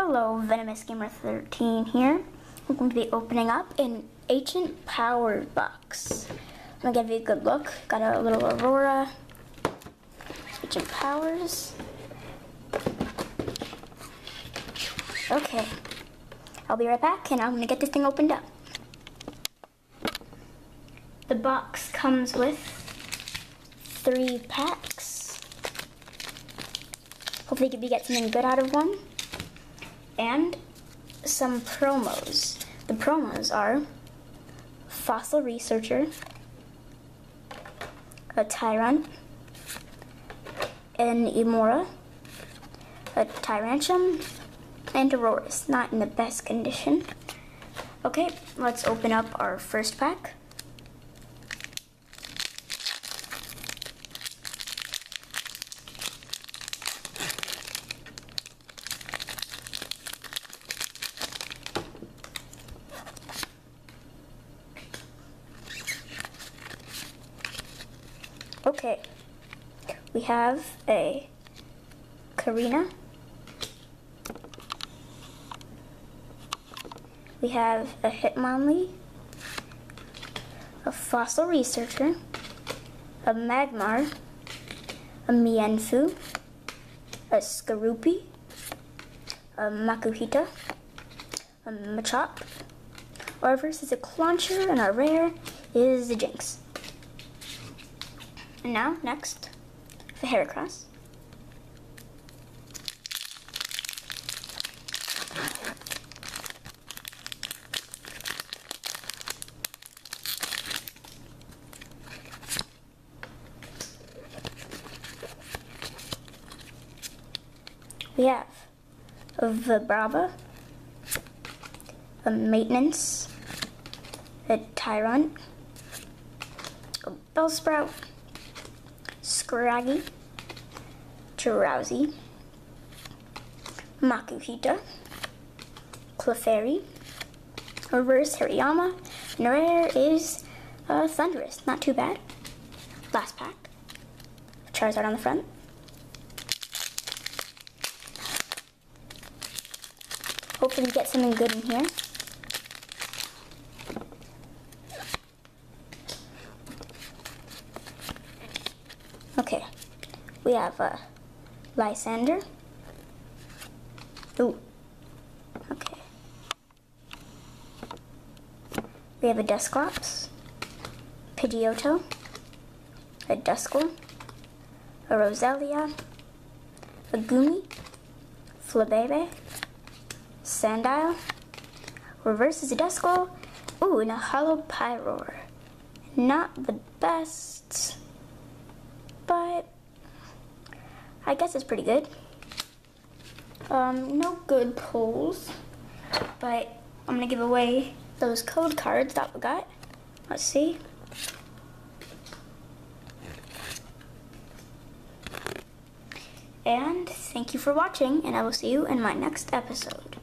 Hello, Venomous Gamer 13 here. I'm going to be opening up an Ancient Power box. I'm gonna give you a good look. Got a little Aurora, Ancient Powers. Okay, I'll be right back and I'm gonna get this thing opened up. The box comes with three packs. Hopefully we get something good out of one. And some promos. The promos are Fossil Researcher, a Tyrunt, an Amaura, a Tyrantrum, and Aurorus. Not in the best condition. Okay, let's open up our first pack. Okay, we have a Korrina. We have a Hitmonlee, a Fossil Researcher, a Magmar, a Mienfoo, a Skorupi, a Makuhita, a Machop. Our verse is a Clauncher, and our rare is a Jynx. And now, next, for Heracross. We have a Vibrava, a Maintenance, a Tyrunt, a Bellsprout, Scraggy, Drowzee, Makuhita, Clefairy, Reverse Hariyama, and rare is uh, Thundurus. Not too bad. Last pack. Charizard on the front. Hopefully we get something good in here. Okay, we have a uh, Lysander. Ooh, okay. We have a Dusclops, Pidgeotto, a Duskull, a Roselia, a Goomy, Flabebe, Sandile, reverses a Duskull, ooh, and a Holo Pyroar. Not the best but I guess it's pretty good. Um, no good pulls, but I'm gonna give away those code cards that we got. Let's see. And thank you for watching, and I will see you in my next episode.